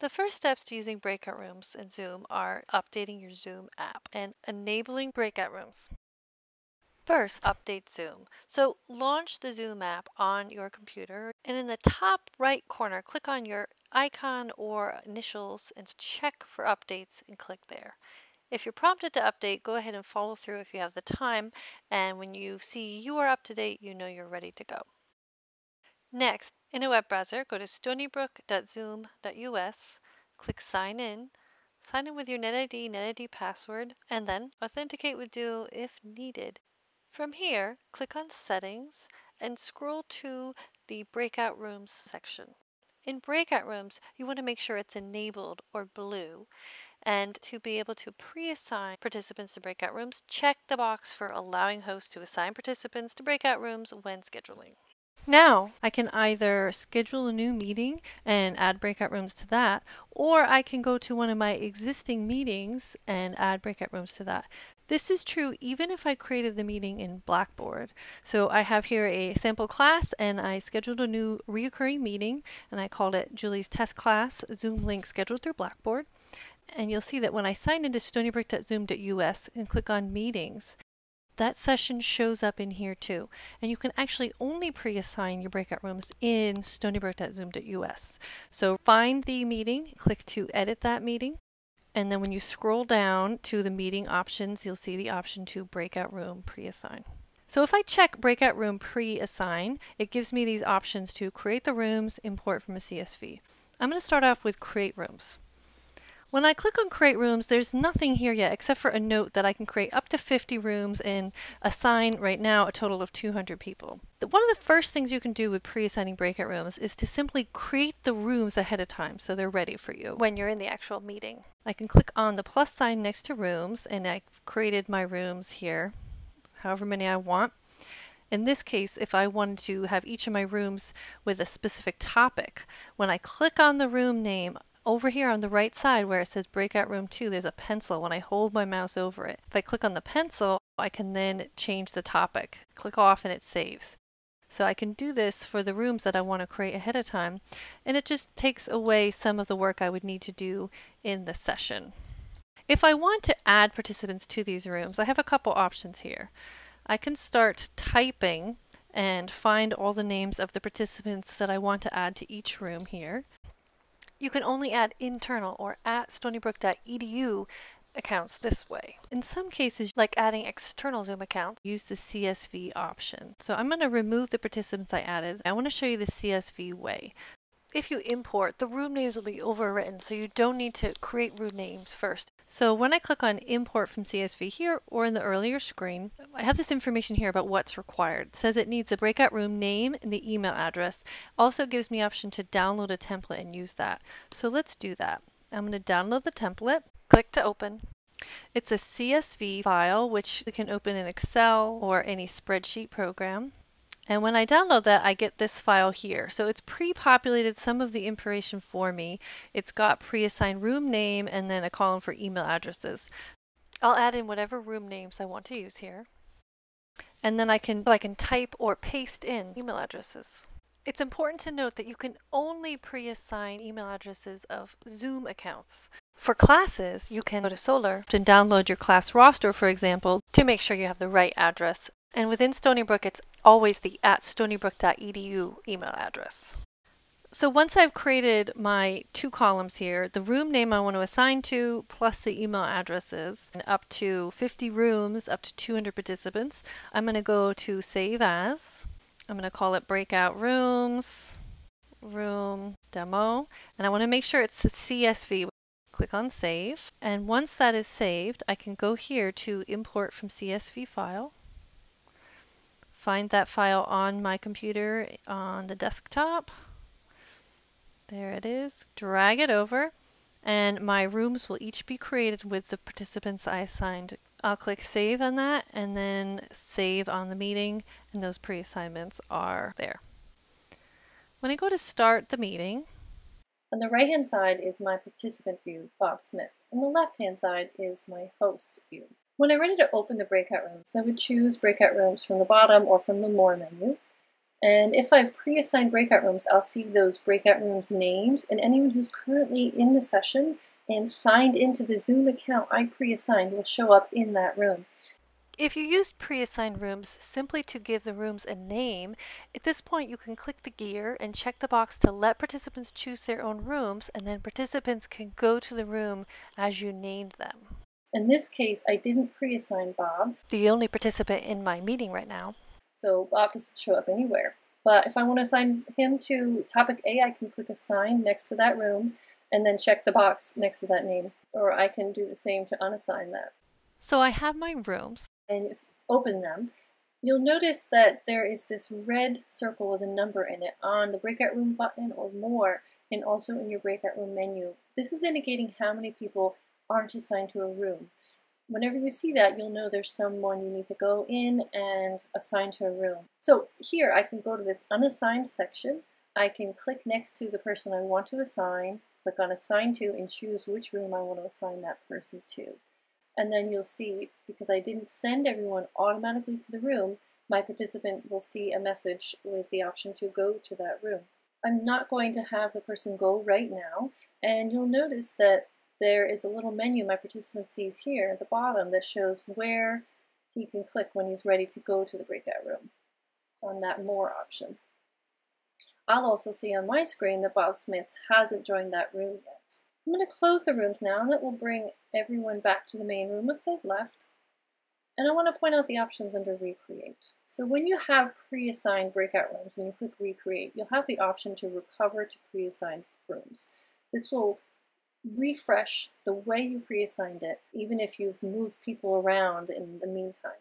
The first steps to using breakout rooms in Zoom are updating your Zoom app and enabling breakout rooms. First, update Zoom. So launch the Zoom app on your computer and in the top right corner, click on your icon or initials and check for updates and click there. If you're prompted to update, go ahead and follow through if you have the time. And when you see you are up to date, you know you're ready to go. Next, in a web browser, go to stonybrook.zoom.us, click Sign In, sign in with your NetID, NetID password, and then authenticate with Duo if needed. From here, click on Settings and scroll to the Breakout Rooms section. In Breakout Rooms, you want to make sure it's enabled or blue. And to be able to pre-assign participants to breakout rooms, check the box for allowing hosts to assign participants to breakout rooms when scheduling. Now I can either schedule a new meeting and add breakout rooms to that, or I can go to one of my existing meetings and add breakout rooms to that. This is true even if I created the meeting in Blackboard. So I have here a sample class and I scheduled a new reoccurring meeting and I called it Julie's test class Zoom link scheduled through Blackboard. And you'll see that when I sign into stonybrook.zoom.us and click on meetings, that session shows up in here too. And you can actually only pre-assign your breakout rooms in stonybrook.zoom.us. So find the meeting, click to edit that meeting, and then when you scroll down to the meeting options, you'll see the option to breakout room pre-assign. So if I check breakout room pre-assign, it gives me these options to create the rooms, import from a CSV. I'm going to start off with create rooms. When I click on create rooms, there's nothing here yet except for a note that I can create up to 50 rooms and assign right now a total of 200 people. One of the first things you can do with pre-assigning breakout rooms is to simply create the rooms ahead of time so they're ready for you when you're in the actual meeting. I can click on the plus sign next to rooms and I've created my rooms here, however many I want. In this case, if I wanted to have each of my rooms with a specific topic, when I click on the room name, over here on the right side where it says breakout room 2 there's a pencil when I hold my mouse over it. If I click on the pencil I can then change the topic. Click off and it saves. So I can do this for the rooms that I want to create ahead of time and it just takes away some of the work I would need to do in the session. If I want to add participants to these rooms I have a couple options here. I can start typing and find all the names of the participants that I want to add to each room here. You can only add internal or at stonybrook.edu accounts this way. In some cases, like adding external Zoom accounts, use the CSV option. So I'm going to remove the participants I added. I want to show you the CSV way. If you import, the room names will be overwritten, so you don't need to create room names first. So when I click on import from CSV here or in the earlier screen, I have this information here about what's required. It says it needs a breakout room name and the email address. Also gives me option to download a template and use that. So let's do that. I'm going to download the template, click to open. It's a CSV file which you can open in Excel or any spreadsheet program. And when I download that, I get this file here. So it's pre-populated some of the information for me. It's got pre-assigned room name and then a column for email addresses. I'll add in whatever room names I want to use here. And then I can, I can type or paste in email addresses. It's important to note that you can only pre-assign email addresses of Zoom accounts. For classes, you can go to Solar and download your class roster, for example, to make sure you have the right address. And within Stony Brook, it's always the at stonybrook.edu email address. So once I've created my two columns here, the room name I want to assign to plus the email addresses, and up to 50 rooms, up to 200 participants, I'm going to go to Save As. I'm going to call it Breakout Rooms, Room Demo, and I want to make sure it's a CSV. Click on Save, and once that is saved, I can go here to Import from CSV File find that file on my computer on the desktop. There it is. Drag it over and my rooms will each be created with the participants I assigned. I'll click save on that and then save on the meeting and those pre-assignments are there. When I go to start the meeting, on the right hand side is my participant view, Bob Smith. On the left hand side is my host view. When I'm ready to open the breakout rooms, I would choose breakout rooms from the bottom or from the More menu. And if I've pre-assigned breakout rooms, I'll see those breakout rooms names and anyone who's currently in the session and signed into the Zoom account I pre-assigned will show up in that room. If you used pre-assigned rooms simply to give the rooms a name, at this point you can click the gear and check the box to let participants choose their own rooms and then participants can go to the room as you named them. In this case, I didn't pre-assign Bob. The only participant in my meeting right now. So Bob doesn't show up anywhere. But if I want to assign him to topic A, I can click assign next to that room and then check the box next to that name. Or I can do the same to unassign that. So I have my rooms and open them, you'll notice that there is this red circle with a number in it on the breakout room button or more and also in your breakout room menu. This is indicating how many people aren't assigned to a room. Whenever you see that, you'll know there's someone you need to go in and assign to a room. So here I can go to this unassigned section. I can click next to the person I want to assign, click on assign to, and choose which room I want to assign that person to and then you'll see, because I didn't send everyone automatically to the room, my participant will see a message with the option to go to that room. I'm not going to have the person go right now, and you'll notice that there is a little menu my participant sees here at the bottom that shows where he can click when he's ready to go to the breakout room on that More option. I'll also see on my screen that Bob Smith hasn't joined that room yet. I'm going to close the rooms now, and that will bring everyone back to the main room if they've left. And I want to point out the options under Recreate. So when you have pre-assigned breakout rooms and you click Recreate, you'll have the option to recover to pre-assigned rooms. This will refresh the way you pre-assigned it, even if you've moved people around in the meantime.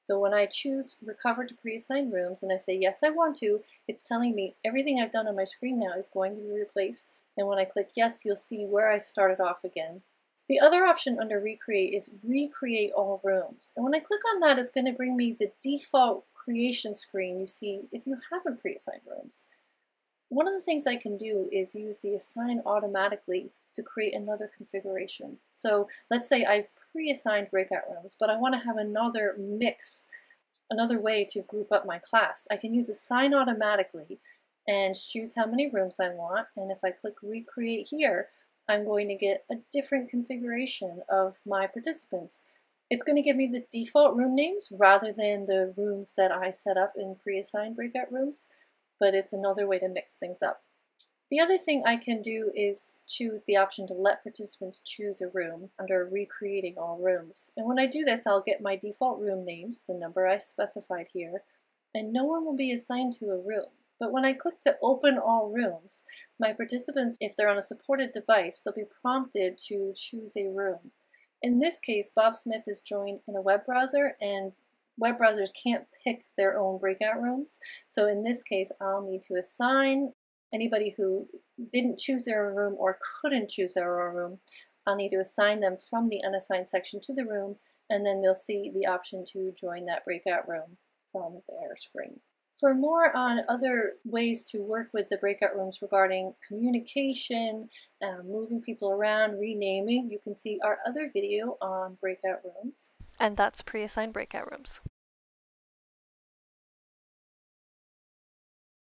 So when I choose recover to pre-assigned rooms and I say yes I want to, it's telling me everything I've done on my screen now is going to be replaced. And when I click yes, you'll see where I started off again. The other option under recreate is recreate all rooms. And when I click on that, it's going to bring me the default creation screen you see if you haven't pre-assigned rooms. One of the things I can do is use the assign automatically to create another configuration. So let's say I've pre-assigned breakout rooms, but I want to have another mix, another way to group up my class. I can use assign automatically and choose how many rooms I want. And if I click recreate here, I'm going to get a different configuration of my participants. It's going to give me the default room names rather than the rooms that I set up in pre-assigned breakout rooms, but it's another way to mix things up. The other thing I can do is choose the option to let participants choose a room under recreating all rooms. And when I do this, I'll get my default room names, the number I specified here, and no one will be assigned to a room. But when I click to open all rooms, my participants, if they're on a supported device, they'll be prompted to choose a room. In this case, Bob Smith is joined in a web browser and web browsers can't pick their own breakout rooms. So in this case, I'll need to assign anybody who didn't choose their own room or couldn't choose their own room, I'll need to assign them from the unassigned section to the room, and then they'll see the option to join that breakout room from their screen. For more on other ways to work with the breakout rooms regarding communication, uh, moving people around, renaming, you can see our other video on breakout rooms. And that's pre-assigned breakout rooms.